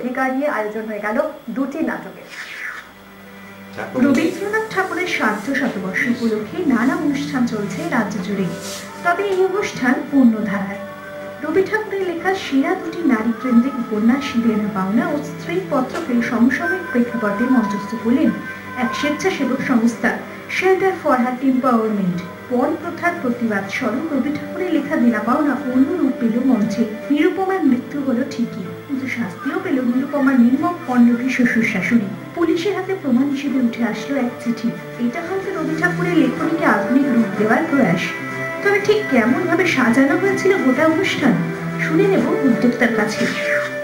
অধিকার নিয়ে আয়োজন হয়ে গেল দুটি নাটকের রবীন্দ্রনাথ ঠাকুরের সার্ধ শতবর্ষ উপলক্ষে নানা অনুষ্ঠান চলছে রাজ্য জুড়ে। তবে এই অনুষ্ঠান পূর্ণধারায়। রবি ঠাকুরের লেখা সেরা দুটি নারী কেন্দ্রিক উপন্যাস দেনা পাওনা ও স্ত্রী পত্রকে সমসাময়িক প্রেক্ষাপটে মঞ্চস্থ করলেন এক স্বেচ্ছাসেবক সংস্থা শেল্টার ফর হার এম্পাওয়ারমেন্ট পণ প্রথার প্রতিবাদ স্বরূপ রবি ঠাকুরের লেখা দেনা পাওনা অন্য রূপ পেল মঞ্চে। নিরুপমার মৃত্যু হলো ঠিকই, কিন্তু শাস্তিও পেল নিরুপমার নির্মম পণ্ডবী শ্বশুর শাশুড়ি। পুলিশের হাতে প্রমাণ হিসেবে উঠে আসলো এক চিঠি। এটা হয়তো রবি ঠাকুরের লেখনীকে আধুনিক রূপ দেওয়ার প্রয়াস। তবে ঠিক কেমন ভাবে সাজানো হয়েছিল গোটা অনুষ্ঠান, শুনে নেব উদ্যোক্তার কাছে।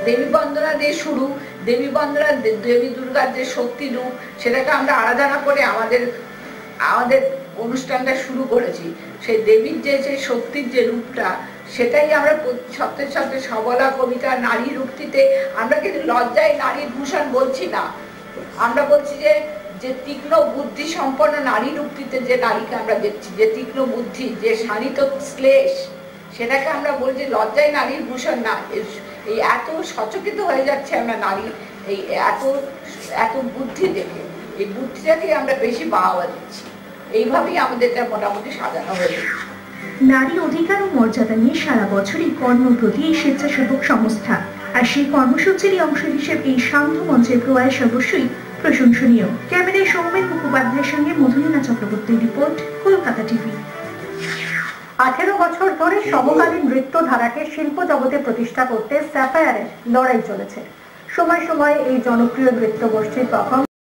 দেবী বন্দনা দিয়ে শুরু, দেবী বন্দনা দেবী দুর্গার যে শক্তি রূপ, সেটাকে আমরা আরাধনা করে আমাদের আমাদের অনুষ্ঠানটা শুরু করেছি, সেই দেবীর যে যে শক্তির যে রূপটা, সেটাই আমরা সত্যি সত্যি সবলা, কবিতা, নারী রূপটিতে, আমরা কিন্তু লজ্জায় নারীর ভূষণ বলছি না। আমরা বলছি যে যে তীক্ষ্ণ বুদ্ধি সম্পন্ন নারী রূপটিতে যে নারীকে আমরা দেখছি, যে তীক্ষ্ণ বুদ্ধি, যে শানিত শ্লেষ, সেটাকে আমরা বলছি লজ্জায় নারীর ভূষণ না। এই- এত সচকিত হয়ে যাচ্ছে আমরা নারী, এই এত এত বুদ্ধি দেখে, এই বুদ্ধিটাকে আমরা বেশি বাহাবা দিচ্ছি। এইভাবেই আমাদের এটা মোটামুটি সাজানো হয়েছে। নারী অধিকার ও মর্যাদা নিয়ে সারা বছরই কর্মপ্রতি এই স্বেচ্ছাসেবক সংস্থা। আর সেই কর্মসূচিরই অংশ হিসেবে এই সান্ধ্য মঞ্চের প্রয়াস অবশ্যই প্রশংসনীয়। ক্যামেরায় সৌমেন মুখোপাধ্যায়ের সঙ্গে মধুলিনা চক্রবর্তীর রিপোর্ট, কলকাতা টিভি। আঠেরো বছর ধরে সমকালীন নৃত্য ধারাকে শিল্প জগতে প্রতিষ্ঠা করতে স্যাফায়ারের লড়াই চলেছে। সময় সময় এই জনপ্রিয় নৃত্য গোষ্ঠীর পারফরমেন্স